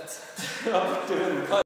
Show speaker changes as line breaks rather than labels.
Fett.
Ja, 40 hundar.